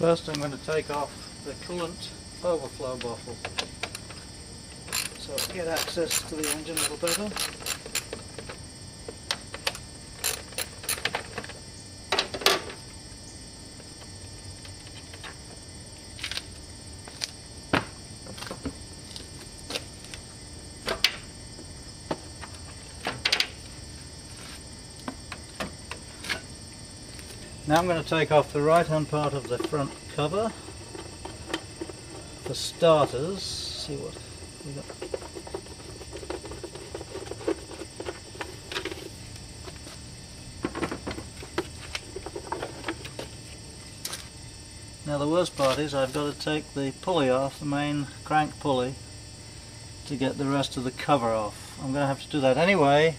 First I'm going to take off the coolant overflow bottle so I get access to the engine a little better. Now I'm going to take off the right hand part of the front cover. For starters, see what we got. Now the worst part is I've got to take the pulley off, the main crank pulley, to get the rest of the cover off. I'm going to have to do that anyway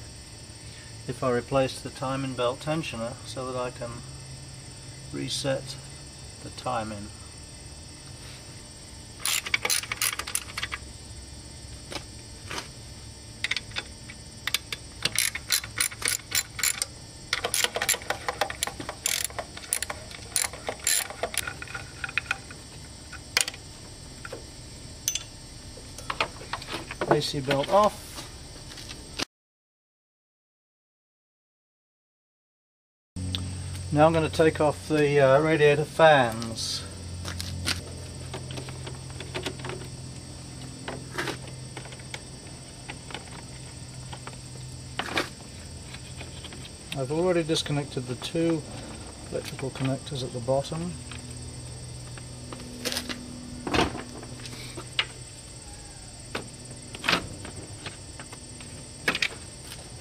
if I replace the timing belt tensioner so that I can reset the timing. AC belt off. Now I'm going to take off the uh, radiator fans. I've already disconnected the two electrical connectors at the bottom.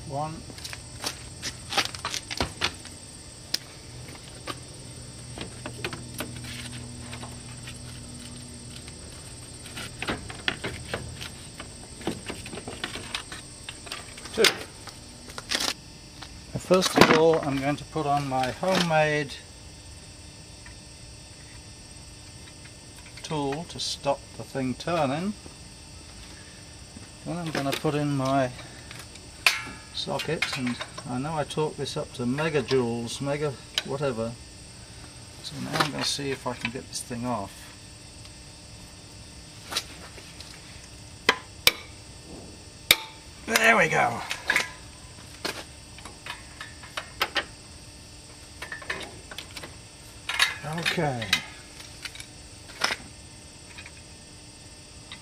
One two. First of all, I'm going to put on my homemade tool to stop the thing turning. Then I'm going to put in my socket, and I know I talked this up to megajoules, mega whatever. So now I'm going to see if I can get this thing off. There we go. Okay.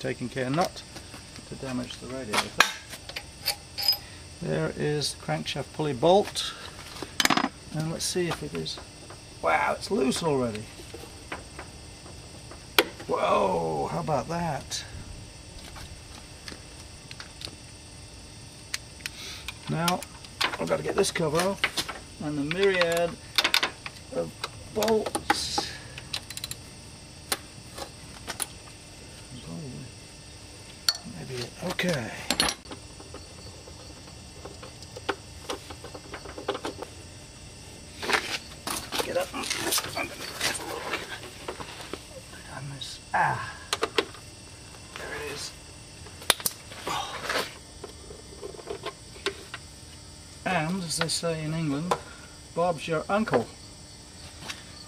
Taking care not to damage the radiator. There is the crankshaft pulley bolt. And let's see if it is. Wow, it's loose already. Whoa, how about that? Now, I've got to get this cover off and the myriad of bolts. Maybe, okay. Get up underneath. And this, ah, there it is. And, as they say in England, Bob's your uncle.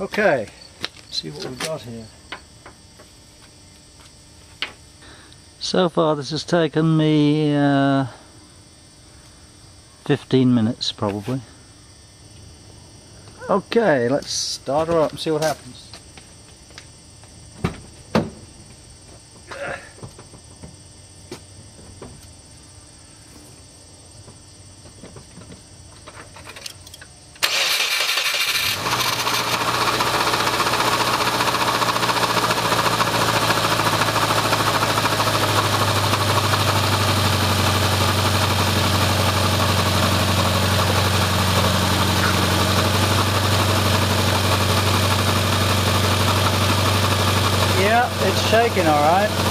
Okay, see what we've got here. So far this has taken me uh, 15 minutes probably. Okay, let's start her up and see what happens. It's shaking all right.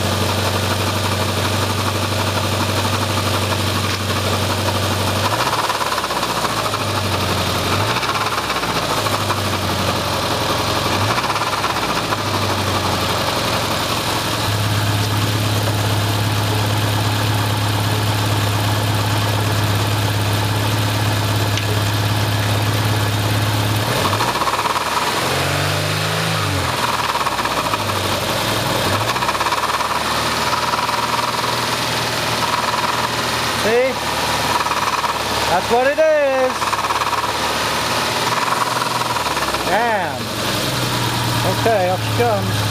That's what it is. Damn. Okay, off she comes.